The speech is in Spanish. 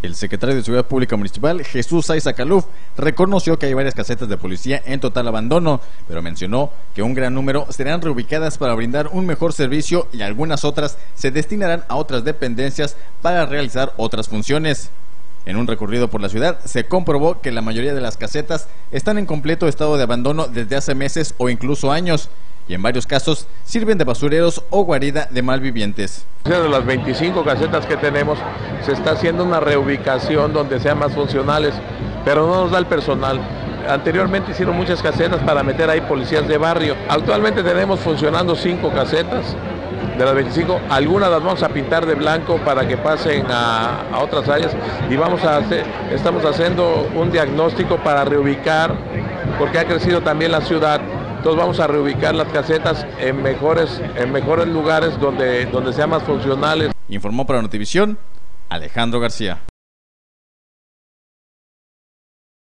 El secretario de Seguridad Pública Municipal, Jesús Saiza Caluf, reconoció que hay varias casetas de policía en total abandono, pero mencionó que un gran número serán reubicadas para brindar un mejor servicio y algunas otras se destinarán a otras dependencias para realizar otras funciones. En un recorrido por la ciudad se comprobó que la mayoría de las casetas están en completo estado de abandono desde hace meses o incluso años y en varios casos sirven de basureros o guarida de malvivientes. De las 25 casetas que tenemos se está haciendo una reubicación donde sean más funcionales, pero no nos da el personal. Anteriormente hicieron muchas casetas para meter ahí policías de barrio. Actualmente tenemos funcionando cinco casetas de las 25, algunas las vamos a pintar de blanco para que pasen a, a, otras áreas y vamos a hacer, estamos haciendo un diagnóstico para reubicar, porque ha crecido también la ciudad entonces vamos a reubicar las casetas en mejores, en mejores lugares donde, donde sean más funcionales. Informó para Notivisión Alejandro García.